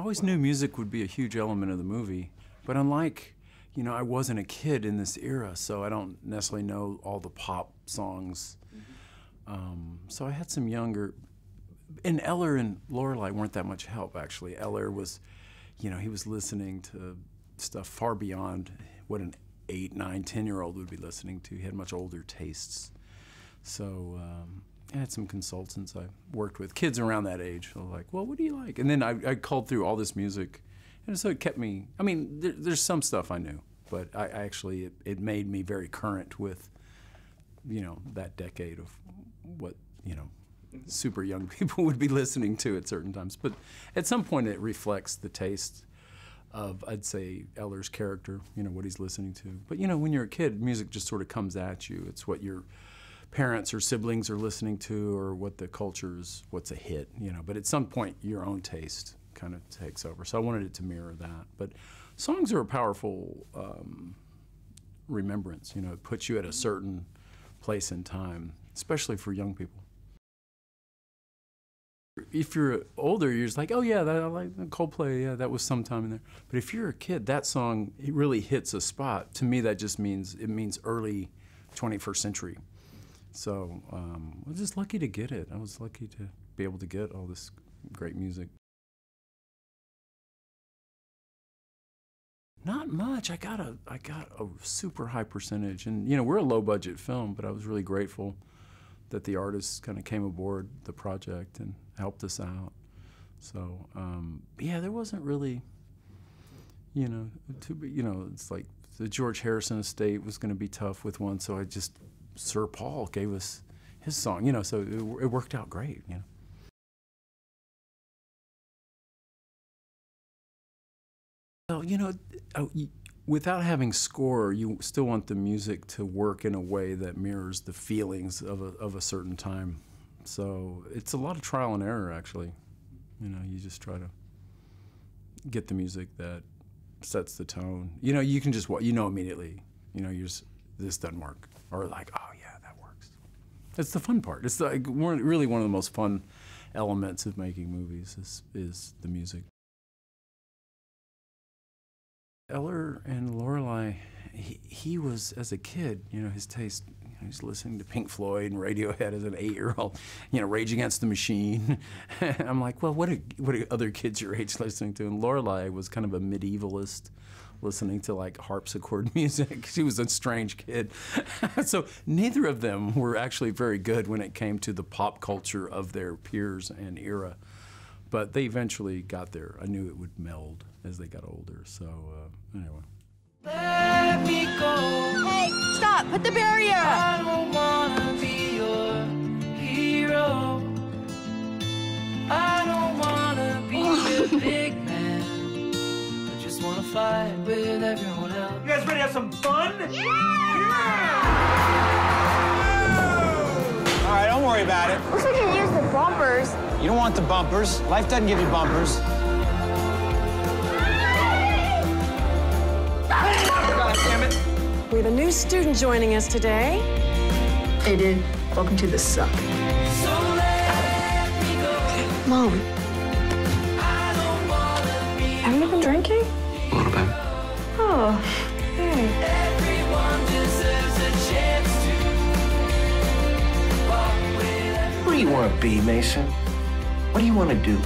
I always knew music would be a huge element of the movie, but unlike, you know, I wasn't a kid in this era, so I don't necessarily know all the pop songs. Um, so I had some younger, and Ellar and Lorelei weren't that much help actually. Ellar was, you know, he was listening to stuff far beyond what an eight, nine, ten year old would be listening to. He had much older tastes. So um, I had some consultants I worked with, kids around that age. So like, well, what do you like? And then I, I called through all this music, and so it kept me. I mean, there, there's some stuff I knew, but I, I actually it, it made me very current with, you know, that decade of what you know super young people would be listening to at certain times. But at some point, it reflects the taste of, I'd say, Ellar's character, you know, what he's listening to. But, you know, when you're a kid, music just sort of comes at you. It's what your parents or siblings are listening to or what the culture is, what's a hit, you know. But at some point, your own taste kind of takes over. So I wanted it to mirror that. But songs are a powerful um, remembrance, you know, it puts you at a certain place in time, especially for young people if you're older, you're just like, oh yeah, that, I like Coldplay. Yeah, that was sometime in there. But if you're a kid, that song it really hits a spot. To me, that just means it means early 21st century. So um, I was just lucky to get it. I was lucky to be able to get all this great music. Not much. I got a I got a super high percentage, and you know we're a low budget film, but I was really grateful that the artists kind of came aboard the project and helped us out. So um, yeah, there wasn't really, you know, too, you know, it's like the George Harrison estate was going to be tough with one, so I just Sir Paul gave us his song, you know, so it, it worked out great, you know. Well, you know, oh, without having score, you still want the music to work in a way that mirrors the feelings of a, of a certain time. So it's a lot of trial and error, actually. You know, you just try to get the music that sets the tone. You know, you can just, you know immediately, you know, you just, this doesn't work. Or like, oh yeah, that works. It's the fun part. It's the, really one of the most fun elements of making movies is, is the music. Ellar and Lorelei, he, he was as a kid, you know, his taste. He's listening to Pink Floyd and Radiohead as an eight-year-old, you know, Rage Against the Machine. I'm like, well, what are what are other kids your age listening to? And Lorelei was kind of a medievalist, listening to like harpsichord music. she was a strange kid. so neither of them were actually very good when it came to the pop culture of their peers and era. But they eventually got there. I knew it would meld as they got older. So uh, anyway. Put the barrier up. I don't wanna be your hero. I don't wanna be the big man. I just wanna fight with everyone else. You guys ready to have some fun? Yeah! yeah! All right, don't worry about it. Looks like you used the bumpers. You don't want the bumpers. Life doesn't give you bumpers. We have a new student joining us today. Hey, dude. Welcome to the suck. So let me go. Mom, Haven't you been drinking? A little bit. Oh, hey. Everyone deserves a chance to walk with What do you want to be, Mason? What do you want to do?